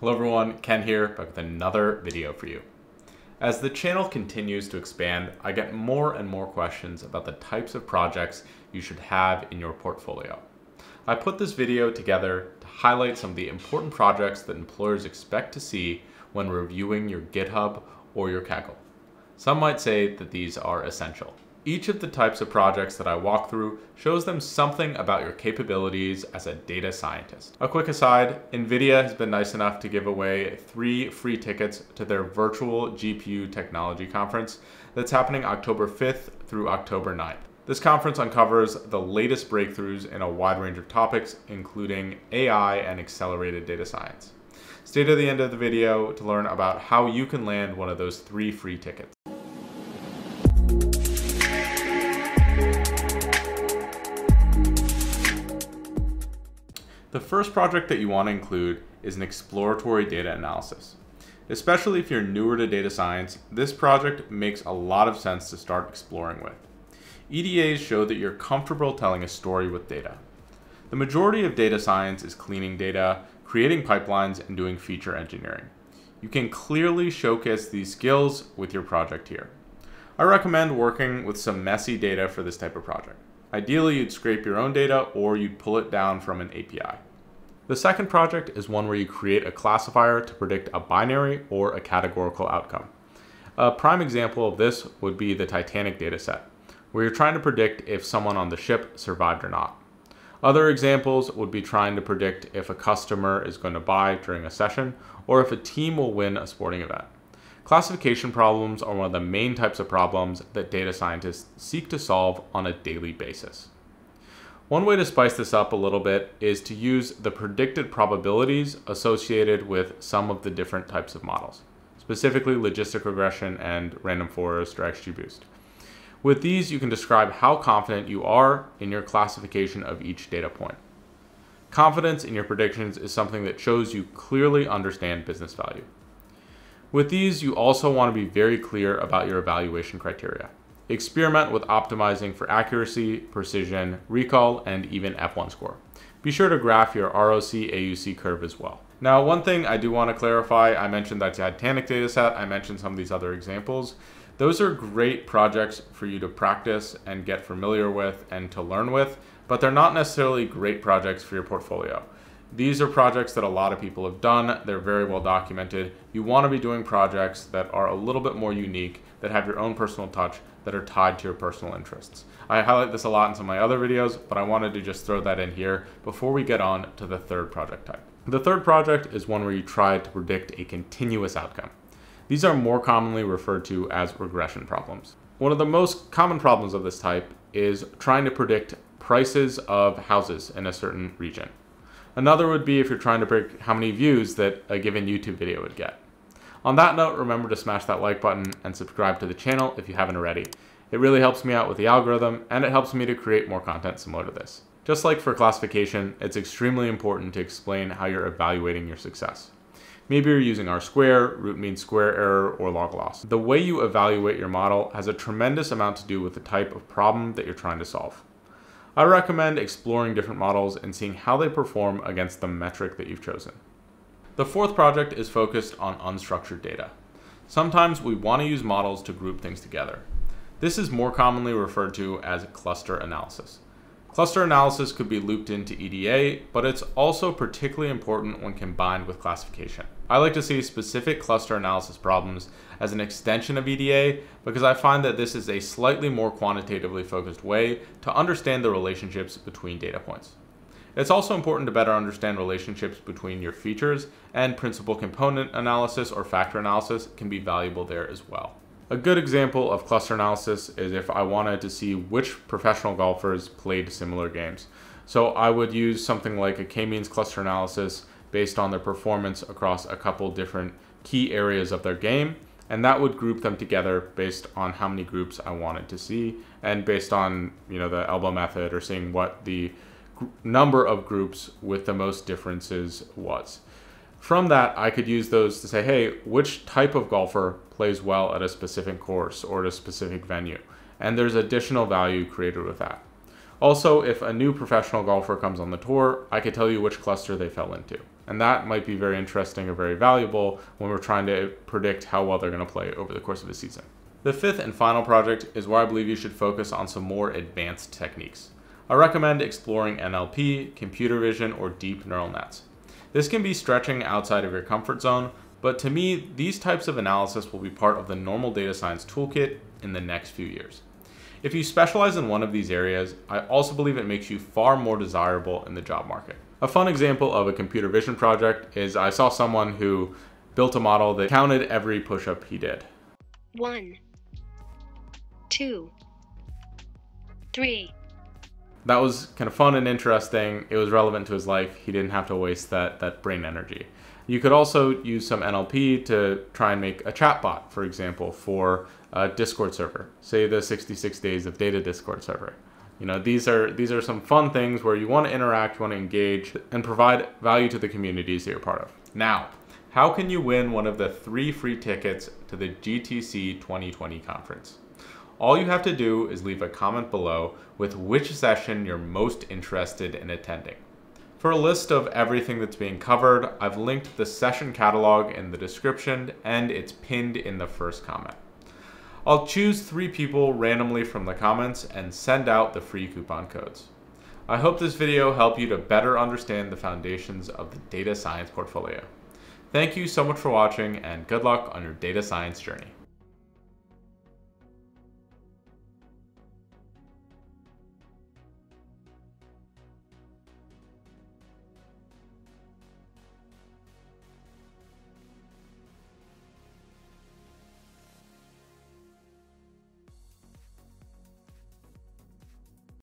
Hello everyone, Ken here, back with another video for you. As the channel continues to expand, I get more and more questions about the types of projects you should have in your portfolio. I put this video together to highlight some of the important projects that employers expect to see when reviewing your GitHub or your Kaggle. Some might say that these are essential. Each of the types of projects that I walk through shows them something about your capabilities as a data scientist. A quick aside, NVIDIA has been nice enough to give away three free tickets to their virtual GPU technology conference that's happening October 5th through October 9th. This conference uncovers the latest breakthroughs in a wide range of topics, including AI and accelerated data science. Stay to the end of the video to learn about how you can land one of those three free tickets. The first project that you want to include is an exploratory data analysis. Especially if you're newer to data science, this project makes a lot of sense to start exploring with. EDAs show that you're comfortable telling a story with data. The majority of data science is cleaning data, creating pipelines, and doing feature engineering. You can clearly showcase these skills with your project here. I recommend working with some messy data for this type of project. Ideally, you'd scrape your own data or you'd pull it down from an API. The second project is one where you create a classifier to predict a binary or a categorical outcome. A prime example of this would be the Titanic dataset, where you're trying to predict if someone on the ship survived or not. Other examples would be trying to predict if a customer is going to buy during a session or if a team will win a sporting event. Classification problems are one of the main types of problems that data scientists seek to solve on a daily basis. One way to spice this up a little bit is to use the predicted probabilities associated with some of the different types of models, specifically logistic regression and random forest or XGBoost. With these, you can describe how confident you are in your classification of each data point. Confidence in your predictions is something that shows you clearly understand business value. With these, you also want to be very clear about your evaluation criteria. Experiment with optimizing for accuracy, precision, recall, and even F1 score. Be sure to graph your ROC AUC curve as well. Now, one thing I do want to clarify, I mentioned that Titanic dataset, I mentioned some of these other examples. Those are great projects for you to practice and get familiar with and to learn with, but they're not necessarily great projects for your portfolio. These are projects that a lot of people have done. They're very well documented. You want to be doing projects that are a little bit more unique, that have your own personal touch, that are tied to your personal interests. I highlight this a lot in some of my other videos, but I wanted to just throw that in here before we get on to the third project type. The third project is one where you try to predict a continuous outcome. These are more commonly referred to as regression problems. One of the most common problems of this type is trying to predict prices of houses in a certain region. Another would be if you're trying to break how many views that a given YouTube video would get. On that note, remember to smash that like button and subscribe to the channel if you haven't already. It really helps me out with the algorithm and it helps me to create more content similar to this. Just like for classification, it's extremely important to explain how you're evaluating your success. Maybe you're using R-square, root mean square error, or log loss. The way you evaluate your model has a tremendous amount to do with the type of problem that you're trying to solve. I recommend exploring different models and seeing how they perform against the metric that you've chosen. The fourth project is focused on unstructured data. Sometimes we want to use models to group things together. This is more commonly referred to as cluster analysis. Cluster analysis could be looped into EDA, but it's also particularly important when combined with classification. I like to see specific cluster analysis problems as an extension of EDA because I find that this is a slightly more quantitatively focused way to understand the relationships between data points. It's also important to better understand relationships between your features and principal component analysis or factor analysis can be valuable there as well. A good example of cluster analysis is if I wanted to see which professional golfers played similar games. So I would use something like a k-means cluster analysis based on their performance across a couple different key areas of their game and that would group them together based on how many groups I wanted to see and based on you know the elbow method or seeing what the number of groups with the most differences was. From that, I could use those to say, hey, which type of golfer plays well at a specific course or at a specific venue? And there's additional value created with that. Also, if a new professional golfer comes on the tour, I could tell you which cluster they fell into. And that might be very interesting or very valuable when we're trying to predict how well they're going to play over the course of a season. The fifth and final project is where I believe you should focus on some more advanced techniques. I recommend exploring NLP, computer vision, or deep neural nets. This can be stretching outside of your comfort zone, but to me, these types of analysis will be part of the normal data science toolkit in the next few years. If you specialize in one of these areas, I also believe it makes you far more desirable in the job market. A fun example of a computer vision project is I saw someone who built a model that counted every push-up he did. One, two, three. That was kind of fun and interesting. It was relevant to his life. He didn't have to waste that, that brain energy. You could also use some NLP to try and make a chatbot, for example, for a Discord server. Say the 66 days of data Discord server. You know, these are these are some fun things where you want to interact, you want to engage, and provide value to the communities that you're part of. Now, how can you win one of the three free tickets to the GTC 2020 conference? All you have to do is leave a comment below with which session you're most interested in attending. For a list of everything that's being covered, I've linked the session catalog in the description and it's pinned in the first comment. I'll choose three people randomly from the comments and send out the free coupon codes. I hope this video helped you to better understand the foundations of the data science portfolio. Thank you so much for watching and good luck on your data science journey.